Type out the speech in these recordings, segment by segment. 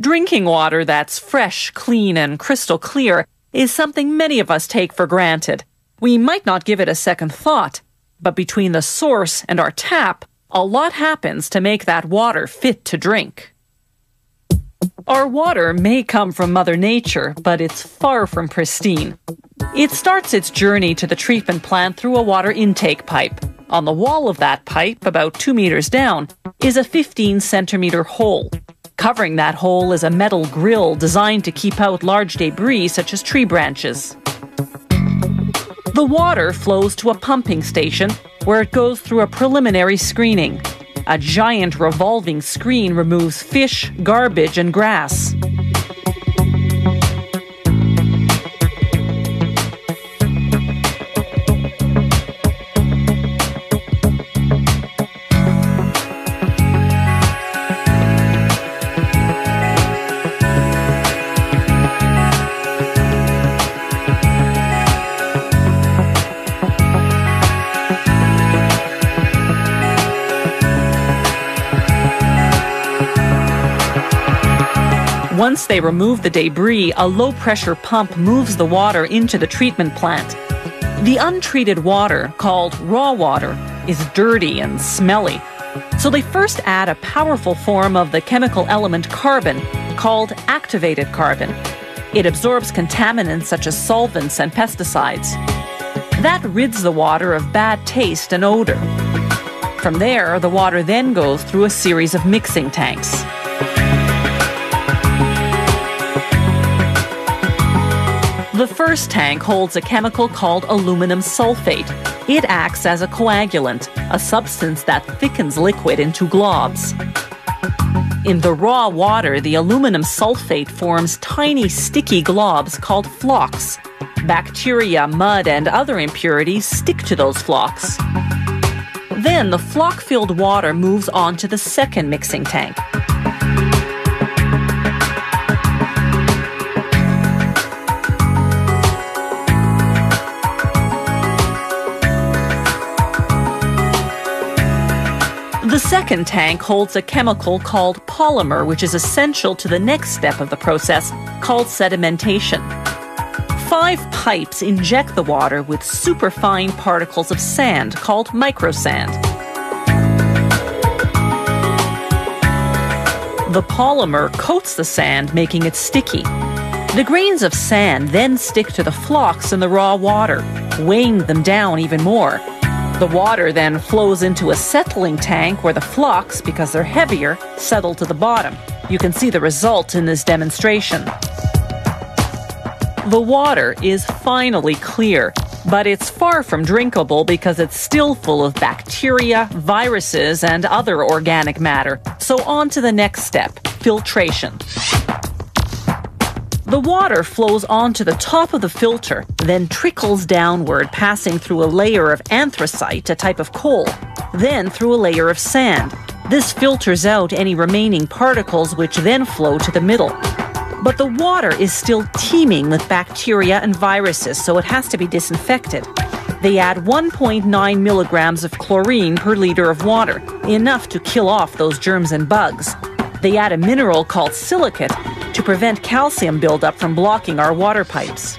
Drinking water that's fresh, clean, and crystal clear is something many of us take for granted. We might not give it a second thought, but between the source and our tap, a lot happens to make that water fit to drink. Our water may come from Mother Nature, but it's far from pristine. It starts its journey to the treatment plant through a water intake pipe. On the wall of that pipe, about two meters down, is a 15 centimeter hole. Covering that hole is a metal grill designed to keep out large debris such as tree branches. The water flows to a pumping station where it goes through a preliminary screening. A giant revolving screen removes fish, garbage, and grass. Once they remove the debris, a low pressure pump moves the water into the treatment plant. The untreated water, called raw water, is dirty and smelly. So they first add a powerful form of the chemical element carbon, called activated carbon. It absorbs contaminants such as solvents and pesticides. That rids the water of bad taste and odor. From there, the water then goes through a series of mixing tanks. The first tank holds a chemical called aluminum sulfate. It acts as a coagulant, a substance that thickens liquid into globs. In the raw water, the aluminum sulfate forms tiny sticky globs called flocks. Bacteria, mud, and other impurities stick to those flocks. Then the flock filled water moves on to the second mixing tank. The second tank holds a chemical called polymer, which is essential to the next step of the process, called sedimentation. Five pipes inject the water with superfine particles of sand called microsand. The polymer coats the sand, making it sticky. The grains of sand then stick to the flocks in the raw water, weighing them down even more. The water then flows into a settling tank where the flocks, because they're heavier, settle to the bottom. You can see the result in this demonstration. The water is finally clear, but it's far from drinkable because it's still full of bacteria, viruses, and other organic matter. So on to the next step, filtration. The water flows onto the top of the filter, then trickles downward, passing through a layer of anthracite, a type of coal, then through a layer of sand. This filters out any remaining particles, which then flow to the middle. But the water is still teeming with bacteria and viruses, so it has to be disinfected. They add 1.9 milligrams of chlorine per liter of water, enough to kill off those germs and bugs. They add a mineral called silicate to prevent calcium buildup from blocking our water pipes.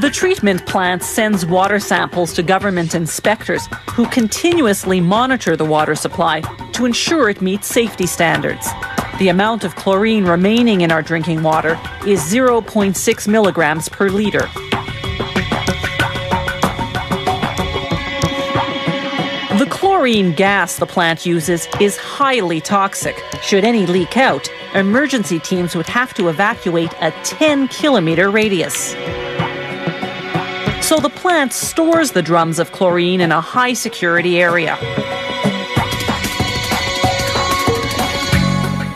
The treatment plant sends water samples to government inspectors who continuously monitor the water supply to ensure it meets safety standards. The amount of chlorine remaining in our drinking water is 0.6 milligrams per liter. Chlorine gas the plant uses is highly toxic. Should any leak out, emergency teams would have to evacuate a 10 kilometer radius. So the plant stores the drums of chlorine in a high security area.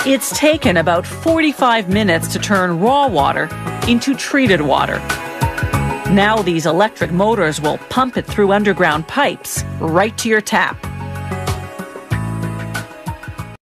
It's taken about 45 minutes to turn raw water into treated water. Now these electric motors will pump it through underground pipes right to your tap.